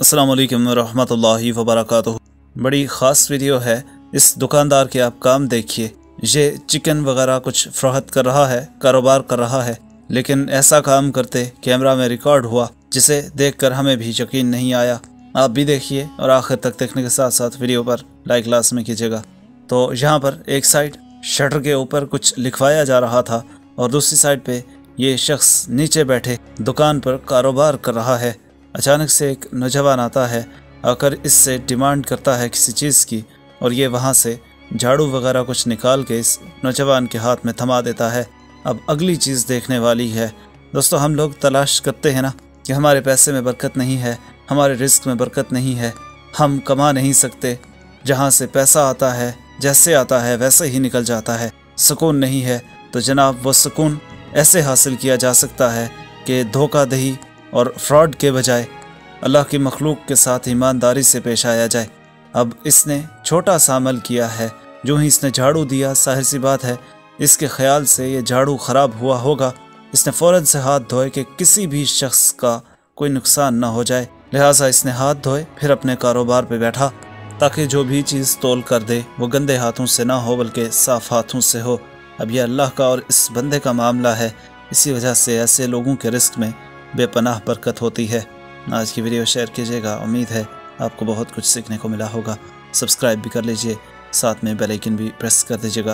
अस्सलाम वालेकुम रहमतुल्लाहि व बरकातुहू बड़ी ख़ास वीडियो है। इस दुकानदार के आप काम देखिए। ये चिकन वगैरह कुछ फ़रोहत कर रहा है, कारोबार कर रहा है, लेकिन ऐसा काम करते कैमरा में रिकॉर्ड हुआ, जिसे देखकर हमें भी यकीन नहीं आया। आप भी देखिए और आखिर तक देखने के साथ साथ वीडियो पर लाइक लास्ट में कीजिएगा। तो यहाँ पर एक साइड शटर के ऊपर कुछ लिखवाया जा रहा था और दूसरी साइड पे ये शख्स नीचे बैठे दुकान पर कारोबार कर रहा है। अचानक से एक नौजवान आता है, आकर इससे डिमांड करता है किसी चीज़ की, और ये वहाँ से झाड़ू वगैरह कुछ निकाल के इस नौजवान के हाथ में थमा देता है। अब अगली चीज़ देखने वाली है। दोस्तों, हम लोग तलाश करते हैं ना कि हमारे पैसे में बरकत नहीं है, हमारे रिस्क में बरकत नहीं है, हम कमा नहीं सकते। जहाँ से पैसा आता है, जैसे आता है, वैसे ही निकल जाता है। सुकून नहीं है तो जनाब, वो सुकून ऐसे हासिल किया जा सकता है कि धोखादही और फ्रॉड के बजाय अल्लाह की मखलूक के साथ ईमानदारी से पेश आया जाए। अब इसने छोटा सा अमल किया है। जो ही इसने झाड़ू दिया, ज़ाहिर सी बात है, इसके ख्याल से ये झाड़ू ख़राब हुआ होगा। इसने फ़ौरन से हाथ धोए कि किसी भी शख्स का कोई नुकसान ना हो जाए। लिहाजा इसने हाथ धोए, फिर अपने कारोबार पे बैठा, ताकि जो भी चीज़ तोल कर दे, वो गंदे हाथों से ना हो, बल्कि साफ़ हाथों से हो। अब यह अल्लाह का और इस बंदे का मामला है। इसी वजह से ऐसे लोगों के रिस्क में बेपनाह बरकत होती है। आज की वीडियो शेयर कीजिएगा। उम्मीद है आपको बहुत कुछ सीखने को मिला होगा। सब्सक्राइब भी कर लीजिए। साथ में बेल आइकन भी प्रेस कर दीजिएगा।